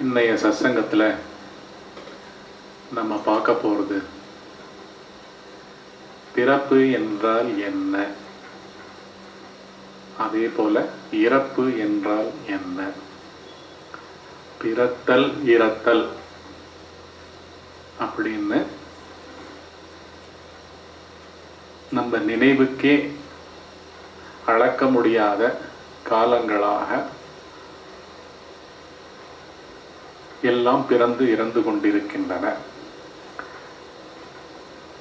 இன்றைய சத்சங்கத்தில் நம்ம பார்க்க போகிறது பிறப்பு என்றால் என்ன? அதே போல இறப்பு என்றால் என்ன? பிறத்தல் இறத்தல் அப்படின்னு நம்ம நினைவுக்கே அளக்க முடியாத காலங்களாக எல்லாம் பிறந்து இறந்து கொண்டிருக்கின்றன.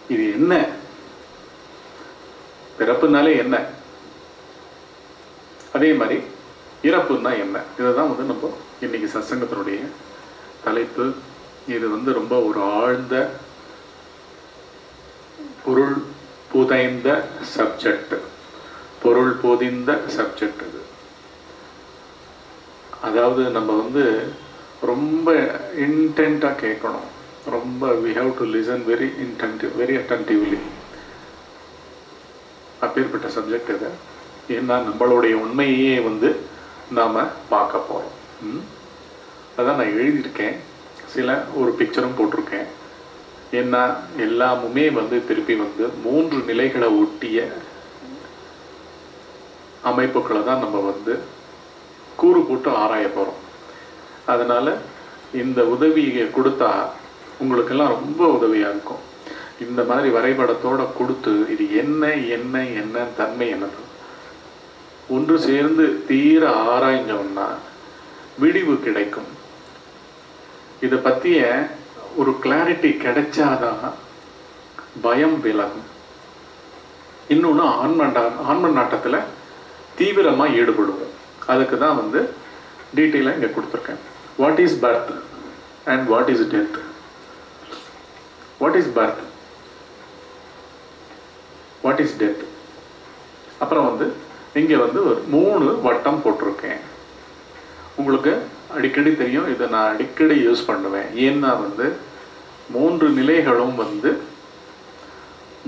இது என்ன? பிறப்புனாலே என்ன? அதே மாதிரி இறப்புன்னா என்ன? இதுதான் வந்து நம்ம இன்னைக்கு சத்சங்கத்தினுடைய தலைப்பு. இது வந்து ரொம்ப ஒரு ஆழ்ந்த பொருள் புதைந்த சப்ஜெக்ட் பொருள் புதிந்த சப்ஜெக்ட் இது. அதாவது நம்ம வந்து ரொம்ப இன்டென்ட்டாக கேட்கணும். ரொம்ப we have to listen very intentive very attentively அப்பேற்பட்ட சப்ஜெக்ட் இது ஏன்னா நம்மளுடைய உண்மையே வந்து நாம் பார்க்க போகிறோம் அதான் நான் எழுதியிருக்கேன். சில ஒரு பிக்சரும் போட்டிருக்கேன். ஏன்னா எல்லாமுமே வந்து திருப்பி வந்து மூன்று நிலைகளை ஒட்டிய அமைப்புகளை தான் நம்ம வந்து கூறு போட்டு ஆராய போகிறோம் அதனால் இந்த உதவியை கொடுத்தா உங்களுக்கெல்லாம் ரொம்ப உதவியாக இருக்கும். இந்த மாதிரி வரைபடத்தோடு கொடுத்து இது என்ன என்ன என்ன தன்மை என்னது? ஒன்று சேர்ந்து தீர ஆராய்ஞ்சோம்னா விடிவு கிடைக்கும். இதை பற்றிய ஒரு கிளாரிட்டி கிடைச்சாதான் பயம் விலகும். இன்னொன்று ஆன்மண்டா ஆன்ம நாட்டத்தில் தீவிரமாக ஈடுபடுவோம். அதுக்கு தான் வந்து டீட்டெயிலாக இங்கே கொடுத்துருக்கேன். What is birth and what is death what is birth what is death அப்புறம் வந்து இங்கே வந்து ஒரு மூணு வட்டம் போட்டிருக்கேன். உங்களுக்கு அடிக்கடி தெரியும் இதை நான் அடிக்கடி யூஸ் பண்ணுவேன். ஏன்னா வந்து மூன்று நிலைகளும் வந்து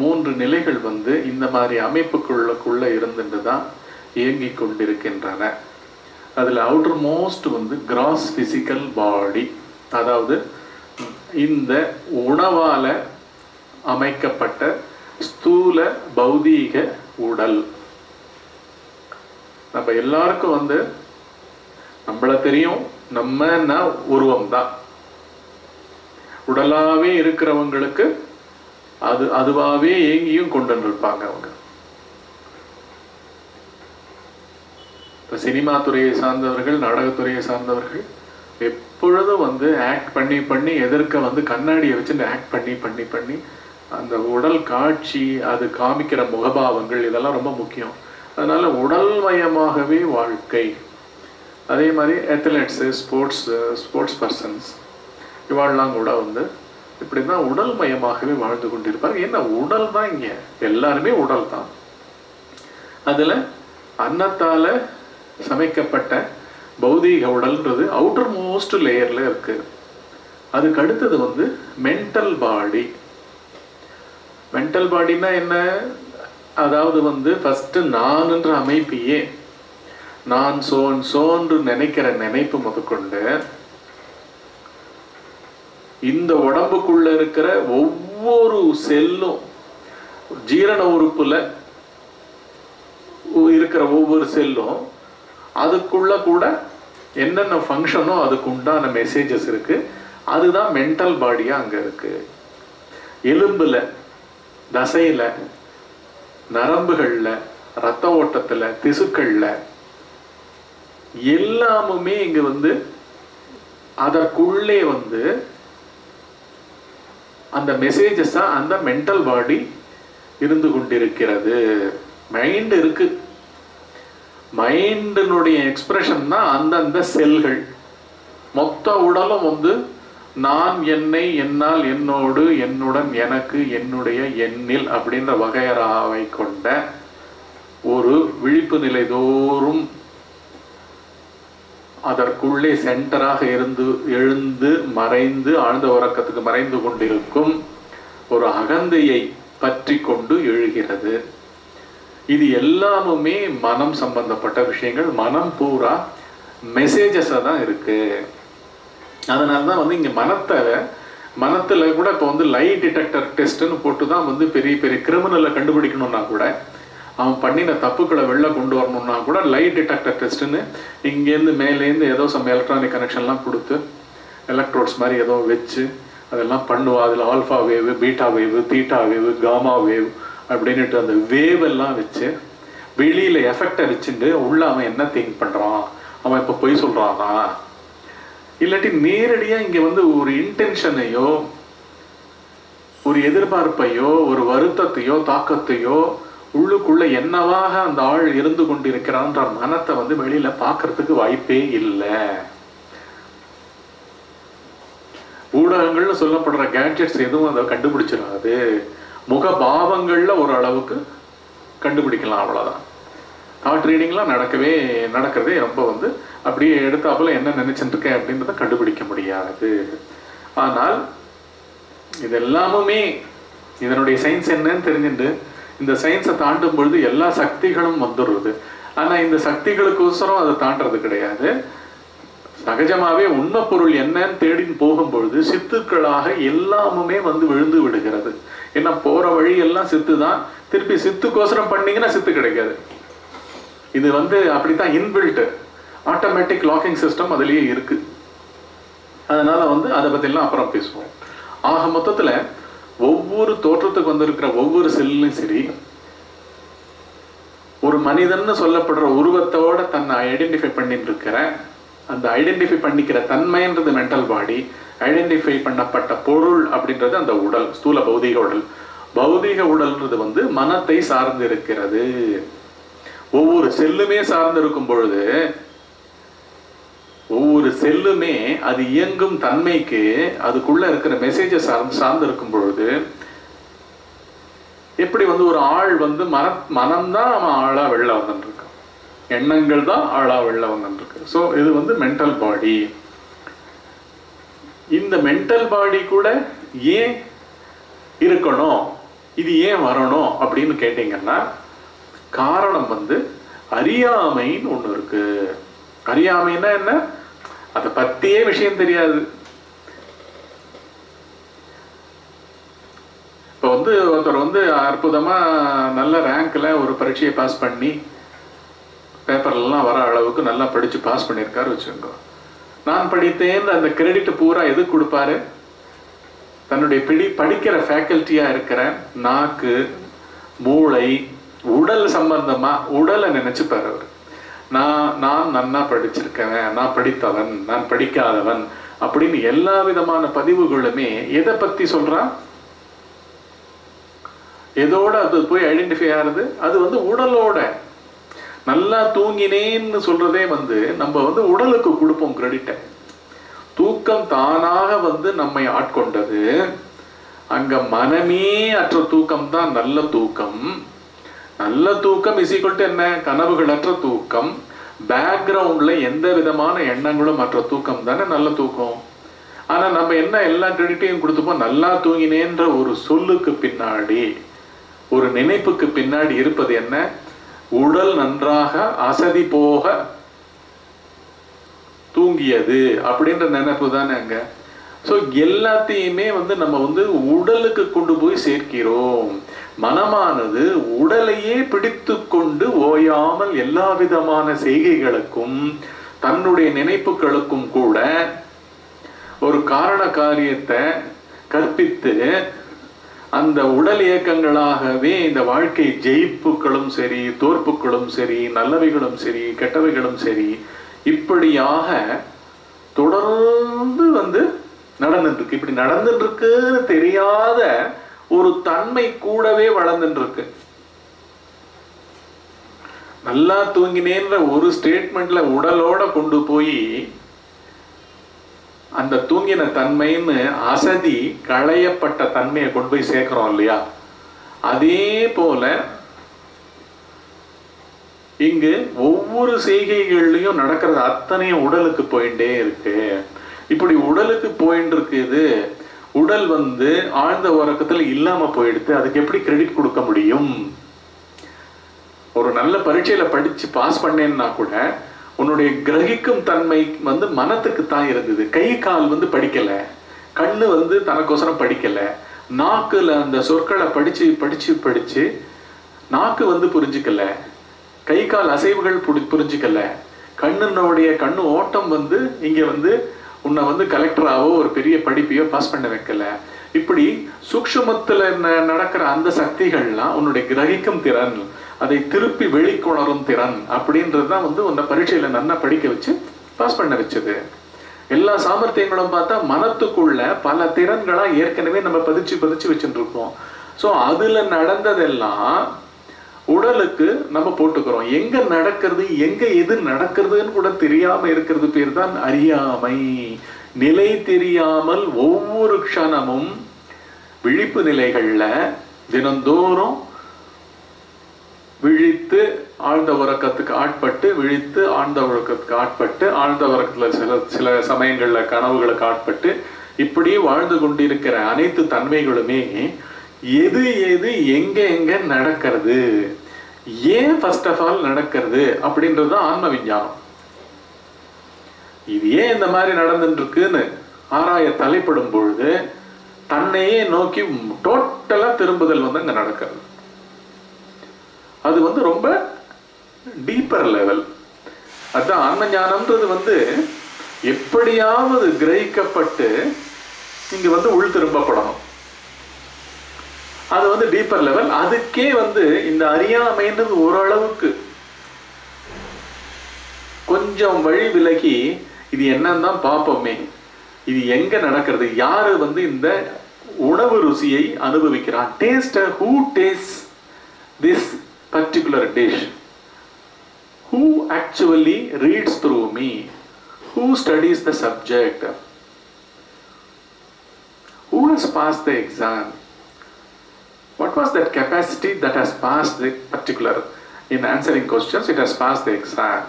மூன்று நிலைகள் வந்து இந்த மாதிரி அமைப்புக்குள்ளக்குள்ளே இருந்துட்டு தான் இயங்கி கொண்டிருக்கின்றன. அதில் அவுட்டர் மோஸ்ட் வந்து கிராஸ் ஃபிசிக்கல் பாடி அதாவது இந்த உணவால் அமைக்கப்பட்ட ஸ்தூல பௌதீக உடல். நம்ம எல்லாருக்கும் வந்து நம்மள தெரியும் நம்மன்னா உருவம் தான் உடலாகவே இருக்கிறவங்களுக்கு அது அதுவாகவே ஏங்கியும் கொண்டு இருப்பாங்க அவங்க. சினிமா துறையை சார்ந்தவர்கள் நாடகத்துறையை சார்ந்தவர்கள் எப்பொழுதும் வந்து ஆக்ட் பண்ணி பண்ணி எதிர்க்க வந்து கண்ணாடியை வச்சுட்டு ஆக்ட் பண்ணி பண்ணி பண்ணி அந்த உடல் காட்சி அது காமிக்கிற முகபாவங்கள் இதெல்லாம் ரொம்ப முக்கியம். அதனால் உடல் மயமாகவே வாழ்க்கை. அதே மாதிரி அத்லெட்ஸு ஸ்போர்ட்ஸ் ஸ்போர்ட்ஸ் பர்சன்ஸ் இவாள்லாம் கூட வந்து இப்படி தான் உடல் மயமாகவே வாழ்ந்து கொண்டிருப்பார். ஏன்னா உடல் தான் இங்கே? எல்லாருமே உடல் தான் அதில் அன்னத்தால் சமைக்கப்பட்ட பௌதீக உடல்ன்றது அவுட்டர் மோஸ்ட் லேயரில் இருக்கு. அதுக்கு அடுத்தது வந்து மென்டல் பாடி மென்டல் பாடினா என்ன? அதாவது வந்து ஃபஸ்ட்டு நான்ன்ற அமைப்பையே நான் சோன் சோன்று நினைக்கிற நினைப்பு முதற்கொண்டு இந்த உடம்புக்குள்ள இருக்கிற ஒவ்வொரு செல்லும் ஜீரண உறுப்புல இருக்கிற ஒவ்வொரு செல்லும் அதுக்குள்ள கூட என்னென்ன ஃபங்க்ஷனோ அதுக்கு உண்டான மெசேஜஸ் இருக்கு. அதுதான் மென்டல் பாடியாக அங்கே இருக்கு. எலும்பில் தசையில் நரம்புகளில் ரத்த ஓட்டத்தில் திசுக்களில் எல்லாமுமே இங்கே வந்து அதற்குள்ளே வந்து அந்த மெசேஜஸாக அந்த மென்டல் பாடி இருந்து கொண்டிருக்கிறது. மைண்ட் இருக்குது மைண்டினுடைய எக்ஸ்பிரஷன் தான் அந்தந்த செல்கள். மொத்த உடலும் வந்து நான் என்னை என்னால் என்னோடு என்னுடன் எனக்கு என்னுடைய எண்ணில் அப்படின்ற வகையறாவை கொண்ட ஒரு விழிப்பு நிலை தோறும் அதற்குள்ளே சென்டராக இருந்து எழுந்து மறைந்து ஆழ்ந்த உறக்கத்துக்கு மறைந்து கொண்டிருக்கும் ஒரு அகந்தையை பற்றி கொண்டு எழுகிறது. இது எல்லாமுமே மனம் சம்பந்தப்பட்ட விஷயங்கள். மனம் பூரா மெசேஜஸாக தான் இருக்கு. அதனால தான் வந்து இங்கே மனத்தை மனத்தில் கூட இப்போ வந்து லை டிடெக்டர் டெஸ்ட்டுன்னு போட்டு தான் வந்து பெரிய பெரிய கிரிமினலை கண்டுபிடிக்கணும்னா கூட அவன் பண்ணின தப்புக்களை வெளில கொண்டு வரணும்னா கூட லை டிடெக்டர் டெஸ்ட்டுன்னு இங்கேருந்து மேலேருந்து ஏதோ சம் எலக்ட்ரானிக் கனெக்ஷன்லாம் கொடுத்து எலக்ட்ரோட்ஸ் மாதிரி ஏதோ வச்சு அதெல்லாம் பண்ணுவா. அதில் ஆல்ஃபா வேவு பீட்டா வேவு தீட்டா வேவு காமா வேவ் அப்படின்னுட்டு அந்த வேவ் எல்லாம் வச்சு வெளியில எஃபெக்டை வச்சுட்டு உள்ள அவன் என்ன திங்க் பண்றான்? அவன் இப்போ பொய் சொல்றானா? இல்லாட்டி நேரடியா இங்க வந்து ஒரு இன்டென்ஷனையோ ஒரு எதிர்பார்ப்பையோ ஒரு வருத்தத்தையோ தாக்கத்தையோ உள்ளுக்குள்ள என்னவாக அந்த ஆள் இருந்து கொண்டிருக்கிறான்ற மனத்தை வந்து வெளியில பார்க்கறதுக்கு வாய்ப்பே இல்லை. ஊடகங்கள்னு சொல்லப்படுற கேட்ஜெட்ஸ் எதுவும் அதை கண்டுபிடிச்சிடாது. முகபாவங்கள்ல ஒரு அளவுக்கு கண்டுபிடிக்கலாம் அவ்வளவுதான். தாட் ரீடிங்லாம் நடக்கவே நடக்கிறதே ரொம்ப வந்து அப்படியே எடுத்தாப்புல என்ன நினைச்சிட்டுருக்கேன் அப்படின்றத கண்டுபிடிக்க முடியாது. ஆனால் இது எல்லாமுமே இதனுடைய சயின்ஸ் என்னன்னு தெரிஞ்சுட்டு இந்த சயின்ஸை தாண்டும் பொழுது எல்லா சக்திகளும் வந்துடுறது ஆனா இந்த சக்திகளுக்கோசரம் அதை தாண்டுறது கிடையாது. சகஜமாவே உண்மை பொருள் என்னன்னு தேடின்னு போகும்பொழுது சித்துக்களாக எல்லாமுமே வந்து விழுந்து விடுகிறது. ஏன்னா போற வழி எல்லாம் சித்து தான் திருப்பி சித்துக்கோசரம் பண்ணீங்கன்னா சித்து கிடைக்காது. இது வந்து அப்படித்தான் இன்பில்ட் ஆட்டோமேட்டிக் லாக்கிங் சிஸ்டம் அதுலேயே இருக்கு. அதனால வந்து அதை பற்றிலாம் அப்புறம் பேசுவோம். ஆக மொத்தத்துல ஒவ்வொரு தோற்றத்துக்கு வந்திருக்கிற ஒவ்வொரு செல்லும் சரி ஒரு மனிதன்னு சொல்லப்படுற உருவத்தோட தன்னை ஐடென்டிஃபை பண்ணிட்டு இருக்கிற அந்த ஐடென்டிஃபை பண்ணிக்கிற தன்மைன்றது மென்டல் பாடி ஐடென்டிஃபை பண்ணப்பட்ட பொருள் அப்படின்றது அந்த உடல் ஸ்தூல பௌதீக உடல். பௌதீக உடல்ன்றது வந்து மனத்தை சார்ந்து இருக்கிறது ஒவ்வொரு செல்லுமே சார்ந்து இருக்கும் பொழுது ஒவ்வொரு செல்லுமே அது இயங்கும் தன்மைக்கு அதுக்குள்ள இருக்கிற மெசேஜை சார்ந்து சார்ந்து இருக்கும் பொழுது எப்படி வந்து ஒரு ஆள் வந்து மன மனம்தான் அவன் ஆளா வெளில வந்துட்டு இருக்கான் எண்ணங்கள் தான் ஆளா வெளில வந்துருக்கு ஸோ இது வந்து மென்டல் பாடி இந்த மென்டல் பாடி கூட ஏன் இருக்கணும்? இது ஏன் வரணும் அப்படின்னு கேட்டீங்கன்னா காரணம் வந்து அறியாமைன்னு ஒன்று இருக்கு. அறியாமைன்னா என்ன? அதை பத்தியே விஷயம் தெரியாது. இப்போ வந்து ஒருத்தர் வந்து அற்புதமாக நல்ல ரேங்க்ல ஒரு பரீட்சையை பாஸ் பண்ணி பேப்பர்லாம் வர அளவுக்கு நல்லா படித்து பாஸ் பண்ணியிருக்காரு வச்சுக்கோங்க. நான் படித்தேன் அந்த கிரெடிட் பூரா எது கொடுப்பாரு? தன்னுடைய பிடி படிக்கிற ஃபேக்கல்ட்டியாக இருக்கிற நாக்கு மூளை உடல் சம்பந்தமாக உடலை நினச்சிப்பார் அவர். நான் நான் நன்னா படிச்சிருக்கேன் நான் படித்தவன் நான் படிக்காதவன் அப்படின்னு எல்லா விதமான பதிவுகளுமே எதை பற்றி சொல்கிறான் எதோட அது போய் ஐடென்டிஃபை ஆகுது அது வந்து உடலோட. நல்லா தூங்கினேன்னு சொல்றதே வந்து நம்ம வந்து உடலுக்கு கொடுப்போம் கிரெடிட்டை தூக்கம் தானாக வந்து நம்மை ஆட்கொண்டது. அங்க மனமே அற்ற தூக்கம் தான் நல்ல தூக்கம். நல்ல தூக்கம் இஸ் ஈக்குவல் டு என்ன? கனவுகளற்ற தூக்கம். பேக்ரவுண்ட்ல எந்த விதமான எண்ணங்களும் அற்ற தூக்கம் தானே நல்ல தூக்கம். ஆனா நம்ம என்ன எல்லா கிரெடிட்டையும் கொடுத்துப்போம்? நல்லா தூங்கினேன்ற ஒரு சொல்லுக்கு பின்னாடி ஒரு நினைப்புக்கு பின்னாடி இருப்பது என்ன? உடல் நன்றாக அசதி போக தூங்கியது அப்படின்ற நினைப்பு தானே அங்க? ஸோ எல்லாத்தையுமே வந்து நம்ம வந்து உடலுக்கு கொண்டு போய் சேர்க்கிறோம். மனமானது உடலையே பிடித்து கொண்டு ஓயாமல் எல்லா விதமான செய்கைகளுக்கும் தன்னுடைய நினைப்புகளுக்கும் கூட ஒரு காரண காரியத்தை கற்பித்து அந்த உடல் இயக்கங்களாகவே இந்த வாழ்க்கை ஜெயிப்புகளும் சரி தோற்புகளும் சரி நல்லவைகளும் சரி கெட்டவைகளும் சரி இப்படியாக தொடர்ந்து வந்து நடந்துட்டு இருக்கு இப்படி நடந்துட்டு இருக்குன்னு தெரியாத ஒரு தன்மை கூடவே வளர்ந்துட்டு இருக்கு நல்லா தூங்கினேன்ற ஒரு ஸ்டேட்மெண்ட்ல உடலோட கொண்டு போய் அந்த தூங்கின தன்மைன்னு அசதி களையப்பட்ட தன்மையை கொண்டு போய் சேர்க்கிறோம் இல்லையா? அதே போல இங்கு ஒவ்வொரு செய்கைகள்லையும் நடக்கிறது அத்தனையும் உடலுக்கு போயிட்டே இருக்கு. இப்படி உடலுக்கு போயிட்டு இருக்குது. உடல் வந்து ஆழ்ந்த உறக்கத்துல இல்லாம போயிடுது. அதுக்கு எப்படி கிரெடிட் கொடுக்க முடியும்? ஒரு நல்ல பரீட்சையில படிச்சு பாஸ் பண்ணேன்னா கூட உன்னுடைய கிரகிக்கும் தன்மை வந்து மனத்துக்கு தான் இருந்தது. கை கால் வந்து படிக்கல. கண்ணு வந்து தனக்கோசரம் படிக்கல. நாக்குல அந்த சொற்களை படிச்சு படிச்சு படிச்சு நாக்கு வந்து புரிஞ்சுக்கல. கை கால் அசைவுகள் புரி- புரிஞ்சுக்கல. கண்ணுனுடைய கண்ணு ஓட்டம் வந்து இங்க வந்து உன்னை வந்து கலெக்டராவோ ஒரு பெரிய படிப்பையோ பாஸ் பண்ண வைக்கல. இப்படி சூக்ஷ்மத்துல நடக்கிற அந்த சக்திகள்லாம் உன்னுடைய கிரகிக்கும் திறன் அதை திருப்பி வெளிக்கொணரும் திறன் அப்படின்றது தான் வந்து உன்னை பரீட்சையில் நன்னா படிக்க வச்சு பாஸ் பண்ண வச்சது. எல்லா சாமர்த்தியங்களும் பார்த்தா மனத்துக்குள்ள பல திறன்களா ஏற்கனவே நம்ம பதிச்சு பதிச்சு வச்சுட்டு இருக்கோம் ஸோ அதுல நடந்ததெல்லாம் உடலுக்கு நம்ம போட்டுக்கிறோம். எங்க நடக்கிறது எங்க எது நடக்கிறதுன்னு கூட தெரியாம இருக்கிறது பேர் தான் அறியாமை. நிலை தெரியாமல் ஒவ்வொரு க்ஷணமும் விழிப்பு நிலைகள்ல தினந்தோறும் விழித்து ஆழ்ந்த உறக்கத்துக்கு ஆட்பட்டு விழித்து ஆழ்ந்த உறக்கத்துக்கு ஆட்பட்டு ஆழ்ந்த உறக்கத்துல சில சில சமயங்கள்ல கனவுகளுக்கு ஆட்பட்டு இப்படி வாழ்ந்து கொண்டிருக்கிற அனைத்து தன்மைகளுமே எது எது எங்க எங்க நடக்கிறது? ஏன் ஃபர்ஸ்ட் ஆஃப் ஆல் நடக்கிறது அப்படின்றது ஆன்ம விஞ்ஞானம். இது ஏன் இந்த மாதிரி நடந்துட்டு இருக்குன்னு ஆராய தலைப்படும் பொழுது தன்னையே நோக்கி டோட்டலா திரும்புதல் வந்து அங்க நடக்கிறது. அது வந்து ரொம்ப டீப்பர் லெவல் அதுதான் ஆன்ம ஞானம்ன்றது வந்து எப்படியாவது கிரகிக்கப்பட்டு இங்கே வந்து உள் திரும்பப்படணும். அது வந்து டீப்பர் லெவல் அதுக்கே வந்து இந்த அறியாமைன்றது ஓரளவுக்கு கொஞ்சம் வழி விலகி இது என்னன்னு தான் பார்ப்போமே இது எங்க நடக்கிறது யாரு வந்து இந்த உணவு ருசியை அனுபவிக்கிறான் taste who taste this particular dish? who actually reads through me who studies the subject who has passed the exam what was that capacity that has passed the particular in answering questions it has passed the exam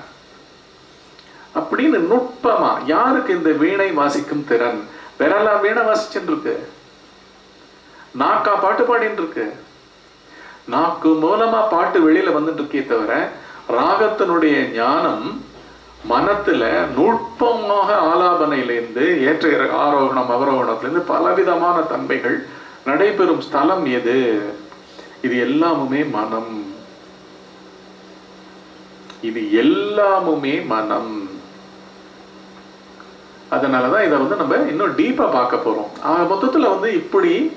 அப்படின்னு நுட்பமா யாருக்கு இந்த வீணை வாசிக்கும் திறன் விரலா வீணை வாசிச்சுட்டு இருக்கு நாக்கா பாட்டு பாடிட்டு இருக்கு நாக்கு மூலமா பாட்டு வெளியில வந்துட்டு இருக்கே தவிர ராகத்தினுடைய ஞானம் மனத்துல நுட்பமாக ஆலாபனையிலிருந்து ஏற்ற ஆரோகணம் அவரோகணத்திலிருந்து பலவிதமான தன்மைகள் நடைபெறும் ஸ்தலம் எது? இது எல்லாமுமே மனம். இது எல்லாமுமே மனம். அதனாலதான் இதை வந்து நம்ம இன்னும் டீப்பா பார்க்க போறோம். மொத்தத்துல வந்து இப்படி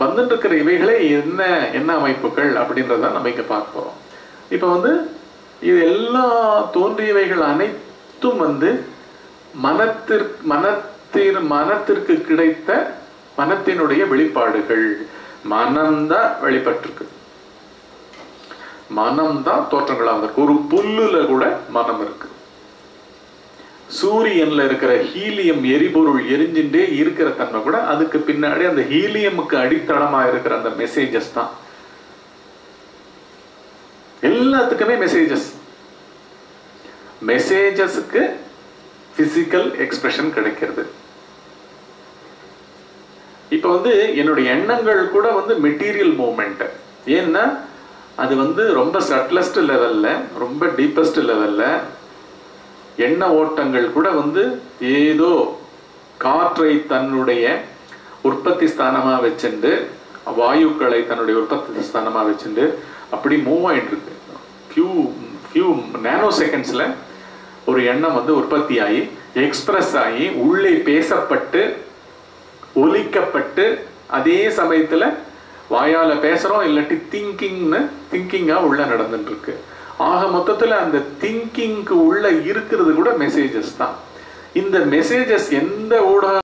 வந்துட்டு இருக்கிற இவைகளே என்ன என்ன அமைப்புகள் அப்படின்றத நம்ம இங்க பார்க்க போறோம். இப்ப வந்து இது எல்லா தோன்றியவைகள் அனைத்தும் வந்து மனத்திற்கு மனத்தின் மனத்திற்கு கிடைத்த மனத்தினுடைய வெளிப்பாடுகள். மனம்தான் வெளிப்பட்டிருக்கு. மனம்தான் தோற்றங்களாக இருக்கு. ஒரு புல்லுல கூட மனம் இருக்கு. சூரியன்ல இருக்கிற ஹீலியம் எரிபொருள் எரிஞ்சுட்டே இருக்கிற தன்மை கூட அதுக்கு பின்னாடி அந்த ஹீலியமுக்கு அடித்தளமா இருக்கிற அந்த மெசேஜஸ் தான். எல்லாத்துக்குமே மெசேஜஸ் மெசேஜஸுக்கு பிசிக்கல் எக்ஸ்பிரஷன் கிடைக்கிறது. இப்ப வந்து என்னுடைய எண்ணங்கள் கூட வந்து மெட்டீரியல் மூமெண்ட் ஏன்னா அது வந்து ரொம்ப சட்லஸ்ட் லெவல்ல ரொம்ப டீப்பஸ்ட் லெவல்ல எண்ண ஓட்டங்கள் கூட வந்து ஏதோ காற்றை தன்னுடைய உற்பத்தி ஸ்தானமாக வச்சுண்டு வாயுக்களை தன்னுடைய உற்பத்தி ஸ்தானமாக வச்சுண்டு அப்படி மூவ் ஆகிட்டு இருக்கு ஃபியூ ஃபியூ நேனோ செகண்ட்ஸ்ல ஒரு எண்ணம் வந்து உற்பத்தி ஆகி எக்ஸ்பிரஸ் ஆகி உள்ளே பேசப்பட்டு ஒலிக்கப்பட்டு அதே சமயத்துல வாயால் பேசுகிறோம் இல்லாட்டி திங்கிங்னு திங்கிங்காக உள்ளே நடந்துட்டுருக்கு. ஆக மொத்தத்தில் அந்த திங்கிங்க்கு உள்ள இருக்கிறது கூட மெசேஜஸ் தான். இந்த மெசேஜஸ் எந்த ஊடக